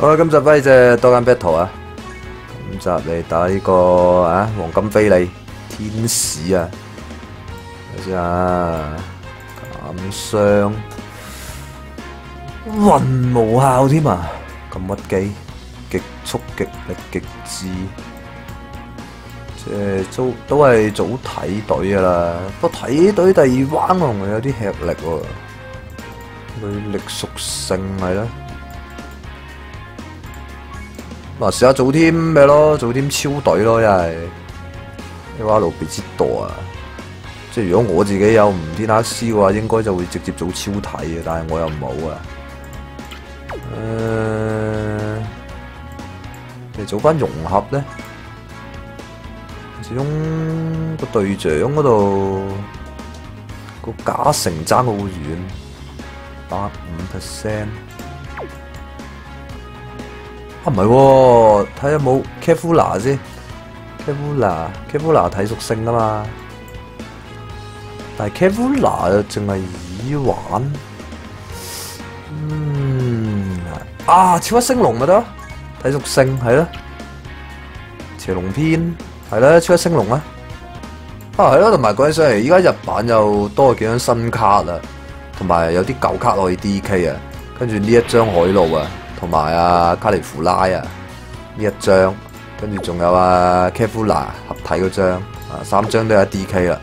好啦，今集揮隻多間 battle 啊！今集嚟打呢個啊黃金菲利天使啊，睇先啊，減傷暈無效添啊！咁屈機，極速極力極致，即係都都係早睇隊噶啦。不過睇隊第二彎可能有啲吃力喎，佢力屬性係啦。嗱，試下做添咩咯？做添超隊咯，又係呢個路比之多啊！即係如果我自己有唔天克斯嘅話，應該就會直接做超體嘅，但係我又冇啊。誒、呃，嚟做翻融合咧，始終個隊長嗰度個假成爭好遠，八五 percent。唔係喎，睇下有冇 Kefla 先，Kefla，Kefla 睇屬性啊嘛，但係 Kefla 就淨係耳環，嗯，啊超級星龍咪得，睇屬性係咯，邪龍篇係啦，超級星龍啊，啊係咯，同埋講起上嚟，依家日版又多咗幾張新卡啦，同埋有啲舊卡可以 DK 啊，跟住呢一張海路啊。同埋啊卡利芙拉啊呢一張，跟住仲有啊 Kefla 合體嗰張，啊三張都有 DK 啦，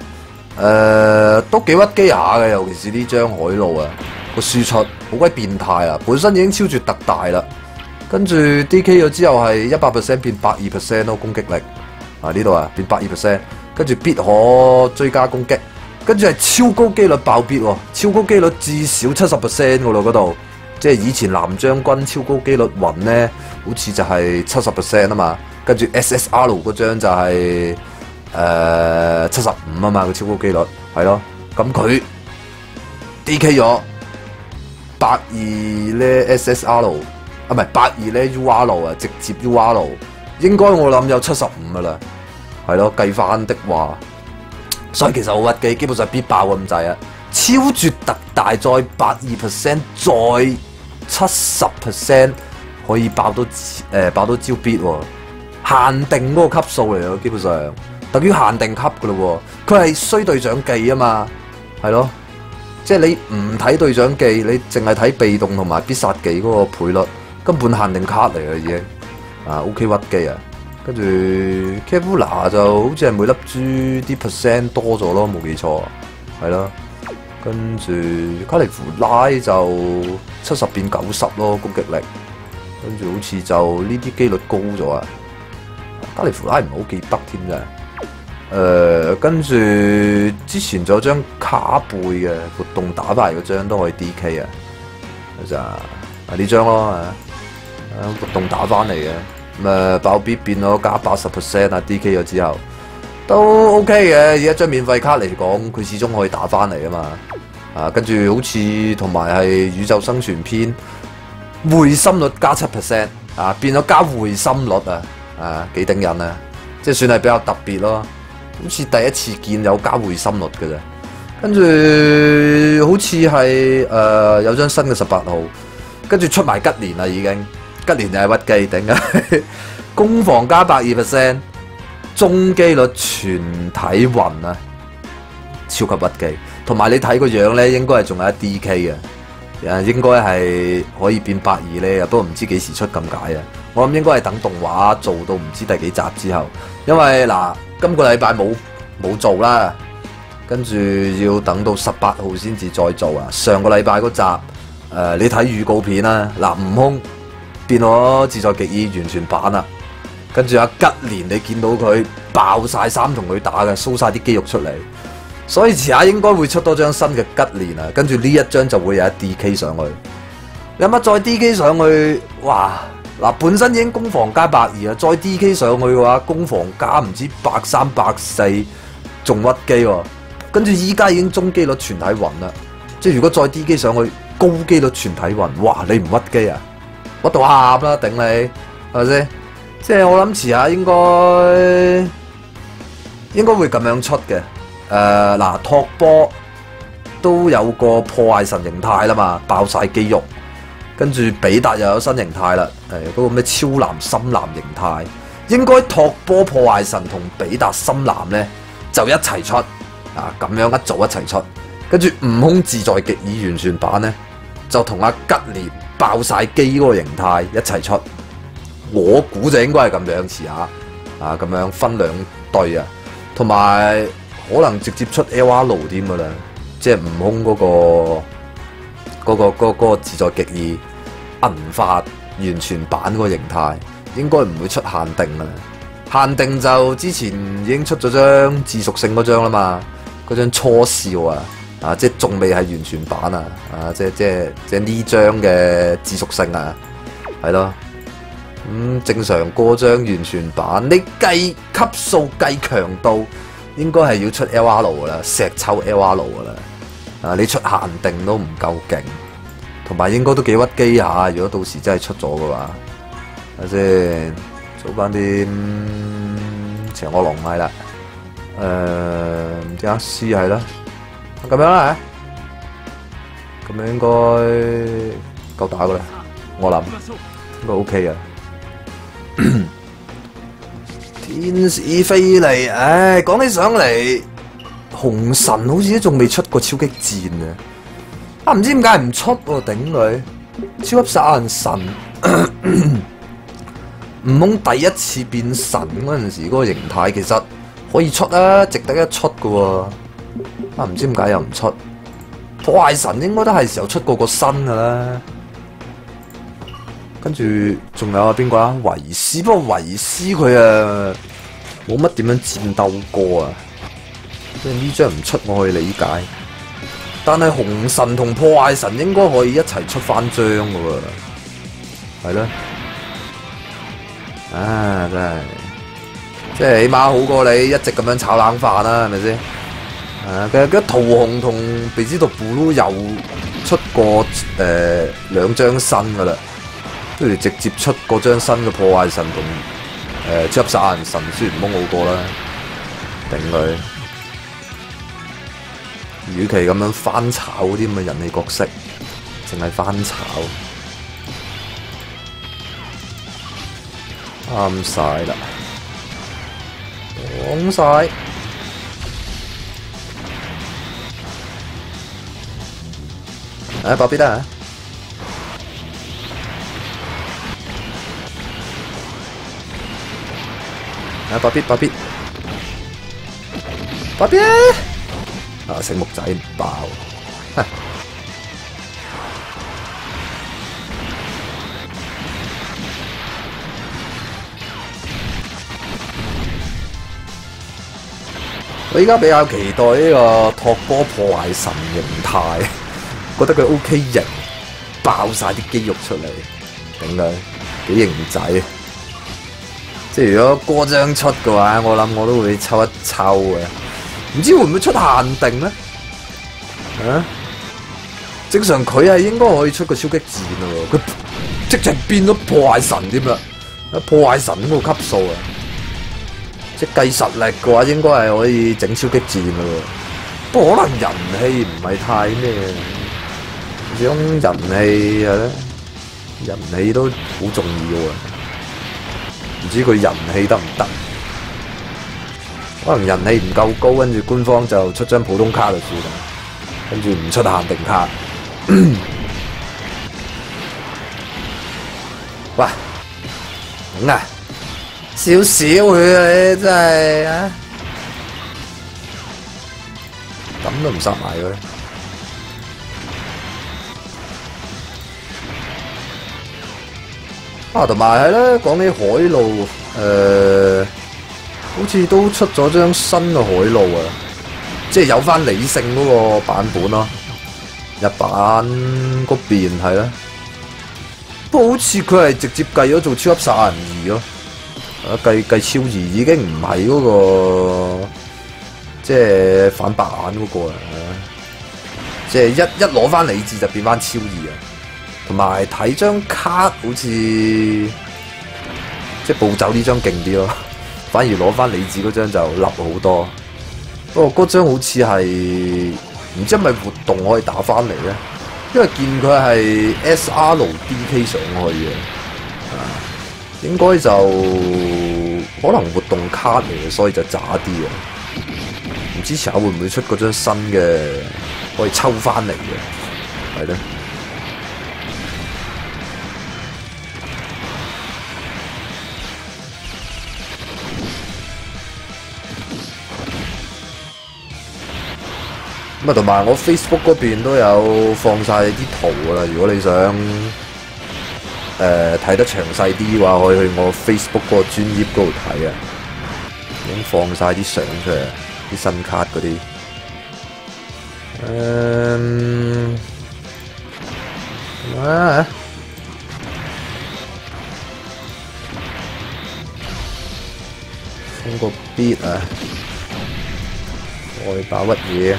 誒、都幾屈機下嘅，尤其是呢張海路啊個輸出好鬼變態啊，本身已經超住特大啦，跟住 DK 咗之後係一百 percent 變百二 percent 咯攻擊力，啊呢度啊變百二 percent，跟住必可追加攻擊，跟住係超高機率爆必喎，超高機率至少七十 percent 噶咯嗰度。即係以前藍將軍超高機率暈咧，好似就係七十 percent 啊嘛，跟住 SSR 嗰張就係誒七十五啊嘛，個超高機率係咯，咁佢 DK 咗八二咧 SSR 啊唔係八二咧 U R L 啊，直接 UR 應該我諗有七十五噶啦，係咯計翻的話，所以其實好屈機，基本上必爆咁滯啊！超絕特大再八二 percent，再七十 percent 可以爆到誒、呃、爆到招必喎，限定嗰個級數嚟咯，基本上等於限定級噶咯喎。佢係衰隊長技啊嘛，係咯，即係你唔睇隊長技，你淨係睇被動同埋必殺技嗰個倍率，根本限定卡嚟嘅已經啊 OK 屈機啊，跟住 Kefla 就好似係每粒珠啲 percent 多咗咯，冇記錯，係咯。跟住卡利夫拉就七十變九十咯，攻擊力。跟住好似就呢啲機率高咗啊！卡利芙拉唔好記得添咋。诶、跟住之前仲有張卡背嘅活動打敗嗰張都可以 D K 啊，就啊呢張咯，啊活動打翻嚟嘅咁啊爆必變咗加八十 percent 啊 D K 咗之後。都 OK 嘅，以一張免費卡嚟講，佢始終可以打翻嚟啊嘛。啊，跟住好似同埋係宇宙生存篇，會心率加七 percent，啊變咗加會心率啊，啊幾頂癮啊，即系算係比較特別咯。好似第一次見有加會心率嘅啫。跟住好似係誒有張新嘅十八號，跟住出埋吉年啦已經，吉年就係屈機頂啊，攻防加百二 percent。中机率全體暈啊，超級屈機，同埋你睇個樣咧，應該係仲有一 D K 嘅，誒應該係可以變百二咧，不過唔知幾時出咁解啊！我諗應該係等動畫做到唔知第幾集之後，因為嗱今個禮拜冇冇做啦，跟住要等到十八號先至再做啊！上個禮拜嗰集誒、你睇預告片啦，嗱悟空變咗自在極意完全版啦。跟住阿吉連，你見到佢爆晒衫同佢打嘅，show 晒啲肌肉出嚟，所以遲下應該會出多張新嘅吉連啊！跟住呢一張就會有一 D K 上去，有乜再 D K 上去？哇！嗱，本身已經攻防加百二啊，再 D K 上去嘅話，攻防加唔知百三百四，仲屈機喎！跟住依家已經中機率全體暈啦，即係如果再 D K 上去，高機率全體暈，哇！你唔屈機啊？屈到喊啦，頂你係咪先？即係我諗遲下應該應該會咁樣出嘅，诶、嗱托波都有個破壞神形態啦嘛，爆晒肌肉，跟住比達又有新形態。啦，诶、嗰個咩超藍深藍形態，應該托波破壞神同比達深藍呢就一齊出，啊咁樣一早一齊出，跟住悟空自在極意完全版呢，就同阿吉連爆晒機嗰個形態一齊出，我估就應該係咁樣似下，啊咁樣分兩隊啊，同埋可能直接出 LR 添噶啦，即係悟空嗰、嗰個。嗰、嗰、那個、自在極意銀髮完全版嗰個形態，應該唔會出限定啦。限定就之前已經出咗張自屬性嗰張啦嘛，嗰張初笑啊，啊即系仲未係完全版啊，啊即係即係即係呢張嘅自屬性啊，係咯。咁、正常嗰張完全版，你計級數計強度，應該係要出 LR 噶啦，石抽 LR 噶啦。啊！你出限定都唔够劲，同埋应该都几屈机下。如果到时真系出咗嘅話，睇先做翻啲邪惡龍係啦。诶、唔知阿 C 系啦，咁样啦，咁样应该够打噶啦。我谂应该 OK 啊。天使飛嚟，唉，講起上嚟。紅神好似都仲未出過超擊戰啊！啊，唔知點解唔出喎，頂佢！超級殺人神，悟空第一次變神嗰陣時嗰個形態，其實可以出啊，值得一出噶喎！啊，唔知點解又唔出？破壞神應該都係時候出過個新噶啦。跟住仲有啊，邊個啊？維斯，不過維斯佢啊冇乜點樣戰鬥過啊。即係呢張唔出，我可以理解。但係紅神同破壞神應該可以一齊出翻張噶喎，係咯？啊，真係，即係起碼好過你一直咁樣炒冷飯啦，係咪先？啊，其實桃紅同鼻子毒布都有出過誒兩張新噶啦，不如直接出嗰張新嘅破壞神同誒超級殺人神孫悟空好過啦，頂佢。與其咁樣翻炒啲咁嘅人氣角色，淨係翻炒，啱晒啦，講晒，哎，寶貝蛋，哎，寶貝，寶貝，寶貝。啊！醒目仔唔爆，我依家比較期待呢個托波破壞神形態，覺得佢 OK 型，爆晒啲肌肉出嚟，頂佢幾型仔。即系如果嗰張出嘅話，我諗我都會抽一抽嘅。唔知會唔會出限定咧？啊！正常佢係應該可以出個超擊戰咯，佢直情變咗破壞神添啦！破壞神嗰個級數啊！即係計實力嘅話，應該係可以整超擊戰咯。不過可能人氣唔係太咩，始終人氣係咧，人氣都好重要啊！唔知佢人氣得唔得？可能人氣唔夠高，跟住官方就出張普通卡就算啦，跟住唔出限定卡。哇，咁啊，少少佢啊，真係啊，咁都唔殺埋佢。啊，同埋係咧，講起海路，誒。好似都出咗張新嘅海路啊，即係有翻理性嗰個版本咯，日版嗰邊係啦，不过好似佢係直接計咗做超級殺人二咯，啊計計超二已經唔係嗰個即係反白眼嗰個啦，即係一一攞翻理智就變翻超二啊，同埋睇張卡好似即系暴走呢張勁啲咯。反而攞翻李智嗰張就立好多，不過嗰張好似係唔知係咪活動可以打翻嚟咧？因為見佢係 S.R. D.K 上去嘅，啊，應該就可能活動卡嚟嘅，所以就渣啲啊！唔知之後會唔會出嗰張新嘅可以抽翻嚟嘅，係咧。咁啊，同埋我 Facebook 嗰邊都有放晒啲圖噶啦。如果你想诶睇得詳細啲嘅話，可以去我 Facebook 嗰個專頁嗰度睇啊。已經放晒啲相出嚟，啲新卡嗰啲。诶嗯，啊，封個 beat 啊，我打乜嘢？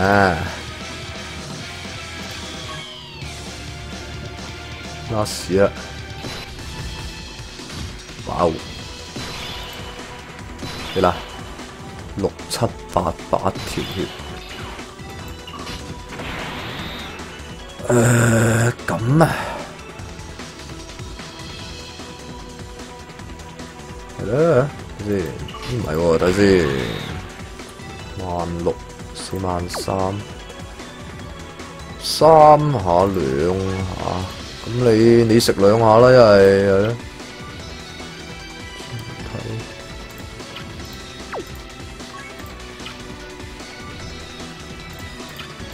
呀拉屎啦！哇哦，幾啦？六七八八條血。誒咁啊，係啦，睇先，唔係喎，睇先，萬六。四萬三，三下兩下，咁你你食兩下啦，又係係咯，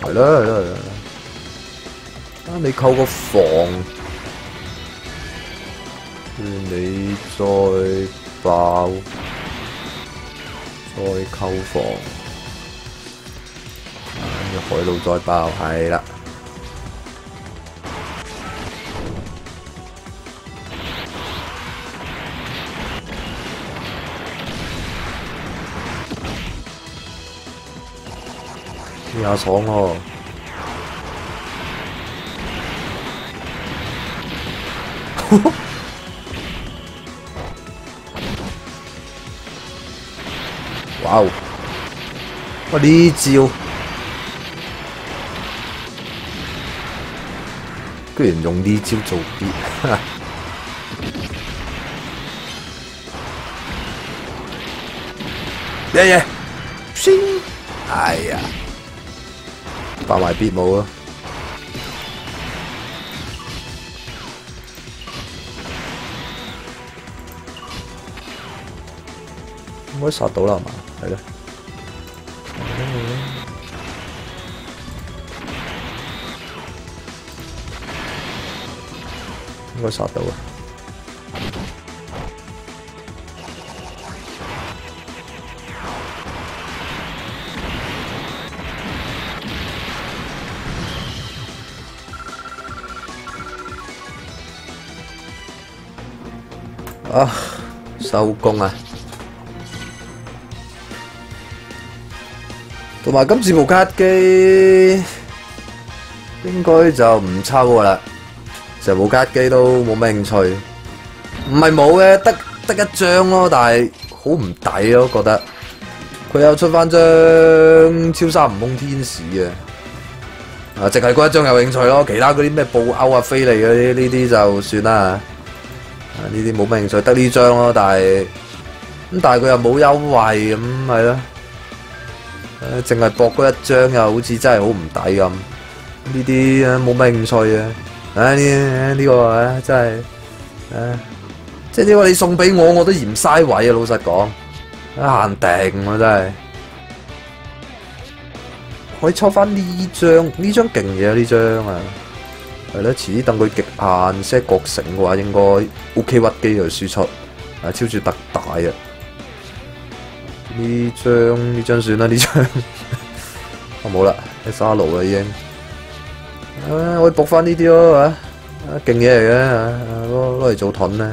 係啦係啦係啦，啊你扣個房，你再爆，再扣房。海路再爆，係啦。呢下爽喎！哇！我呢招〜居然用呢招做啲，耶 耶，先，哎呀，爆埋必冇啊！應該殺到啦，係嘛？係咯。應該殺到啊！啊，收工啊！同埋今次部卡机，应该就唔抽噶啦。就冇卡機都冇咩興趣，唔係冇嘅，得得一張咯，但係好唔抵咯，覺得。佢有出翻張超三悟空天使嘅，啊，淨係嗰一張有興趣咯，其他嗰啲咩布歐啊、菲利嗰啲呢啲就算啦，啊呢啲冇咩興趣，得呢張咯，但係咁但係佢又冇優惠咁係咯，誒，淨係博嗰一張又好似真係好唔抵咁，呢啲冇咩興趣嘅。唉，呢呢個啊，真係，唉，即係呢個你送俾我，我都嫌嘥位啊！老實講，限定啊真係，可以抽翻呢張，呢張勁嘢啊！呢張啊，係咯，遲啲等佢極限 set 覺醒嘅話，應該 OK 屈機就輸出，啊超住特大啊！呢張呢張算啦，呢張，我 冇啦，喺沙路啦已經。啊！我搏翻呢啲咯，啊，勁嘢嚟嘅，攞攞嚟做盾咧。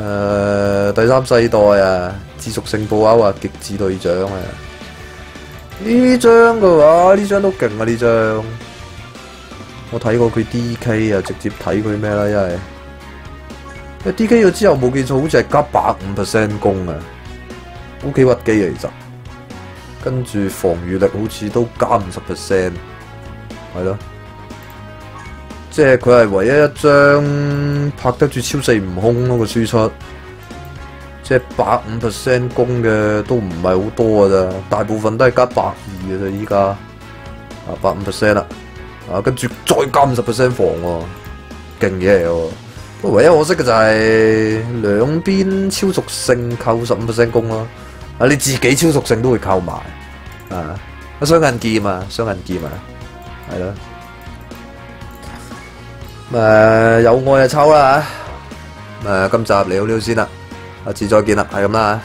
誒，第三世代啊，自屬性布歐啊，極致隊長啊。呢張嘅話，呢張都勁啊！呢張我睇過佢 D.K 啊，直接睇佢咩啦，因為因為 D.K 咗之後冇記錯，好似係加百五 percent 攻啊，O.K 屈機啊，其實。跟住防御力好似都加五十 percent，係咯。即係佢係唯一一張拍得住超四悟空咯個輸出，即係百五 percent 攻嘅都唔係好多噶咋，大部分都係加百二嘅咋依家，啊百五 percent 啦，啊跟住再加五十 percent 防喎，勁嘢嚟喎。唯一可惜嘅就係兩邊超屬性扣十五 percent 攻咯，啊你自己超屬性都會扣埋，啊雙刃劍啊，雙刃劍啊，係咯。誒、呃，有爱就抽啦吓，誒、呃，今集嚟到呢度先啦，下次再见啦，系咁啦。